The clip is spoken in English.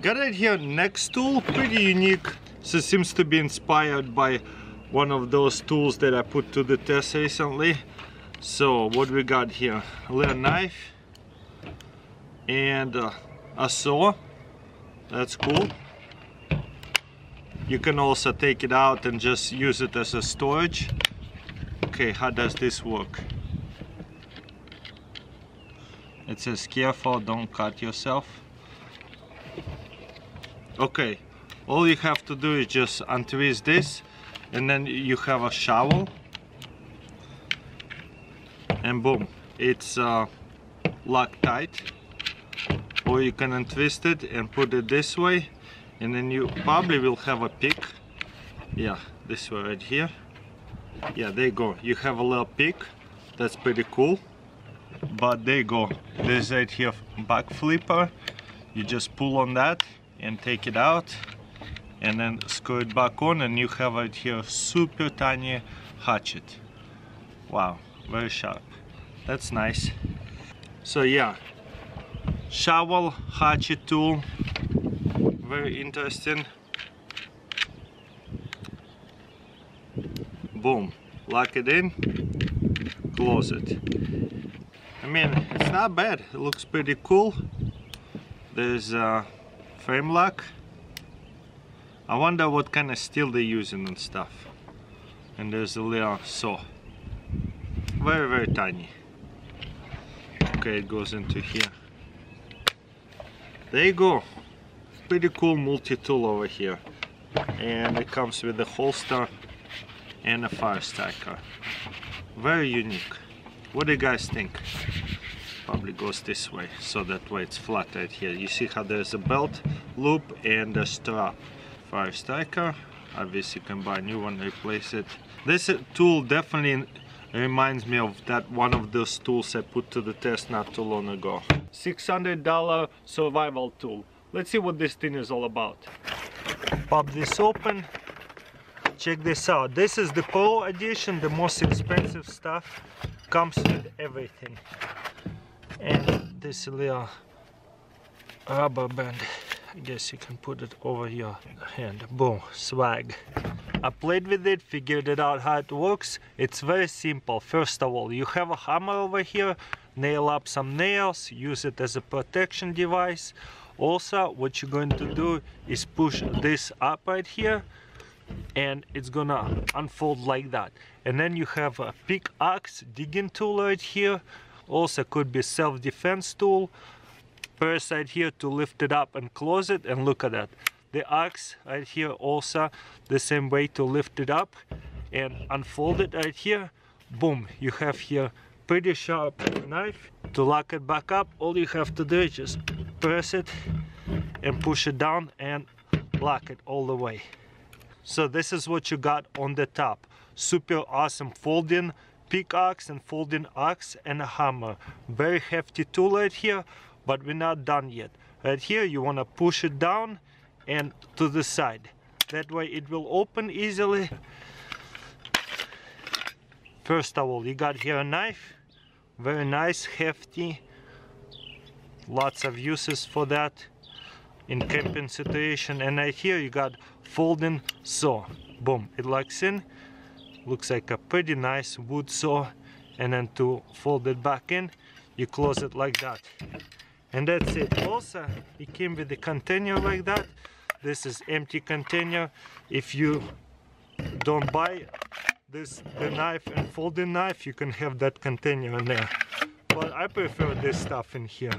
Got it here next tool, pretty unique. So it seems to be inspired by one of those tools that I put to the test recently. So what we got here, a little knife and uh, a saw, that's cool. You can also take it out and just use it as a storage. Okay, how does this work? It says careful, don't cut yourself. Okay, all you have to do is just untwist this and then you have a shovel and boom, it's uh, locked tight. Or you can untwist it and put it this way and then you probably will have a pick. Yeah, this way right here. Yeah, there you go. You have a little pick. That's pretty cool. But there you go. this right here back flipper. You just pull on that and take it out and then screw it back on and you have right here super tiny hatchet. Wow, very sharp. That's nice. So yeah, shovel hatchet tool, very interesting. Boom, lock it in, close it. I mean, it's not bad. It looks pretty cool. There's a frame lock. I wonder what kind of steel they're using and stuff. And there's a little saw. Very, very tiny. Okay, it goes into here. There you go. Pretty cool multi-tool over here. And it comes with a holster and a fire striker. Very unique. What do you guys think? Probably goes this way, so that way it's flat right here. You see how there's a belt loop and a strap. Fire striker. Obviously you can buy a new one, replace it. This tool definitely reminds me of that one of those tools I put to the test not too long ago. $600 survival tool. Let's see what this thing is all about. Pop this open. Check this out. This is the Pro Edition, the most expensive stuff. Comes with everything. And this little rubber band. I guess you can put it over your hand. Boom, swag. I played with it, figured it out how it works. It's very simple. First of all, you have a hammer over here, nail up some nails, use it as a protection device. Also, what you're going to do is push this up right here and it's gonna unfold like that. And then you have a pickaxe digging tool right here. Also could be self-defense tool. Per side here to lift it up and close it and look at that. The axe right here also the same way to lift it up and unfold it right here. Boom you have here pretty sharp knife to lock it back up. All you have to do is just press it and push it down and lock it all the way. So this is what you got on the top. Super awesome folding pickaxe and folding axe and a hammer. Very hefty tool right here but we're not done yet. Right here you want to push it down and to the side. That way it will open easily. First of all you got here a knife. Very nice hefty. Lots of uses for that in camping situation. And right here you got folding saw. Boom it locks in looks like a pretty nice wood saw and then to fold it back in you close it like that. And that's it. Also it came with a container like that. This is empty container. If you don't buy this the knife and folding knife you can have that container in there. But I prefer this stuff in here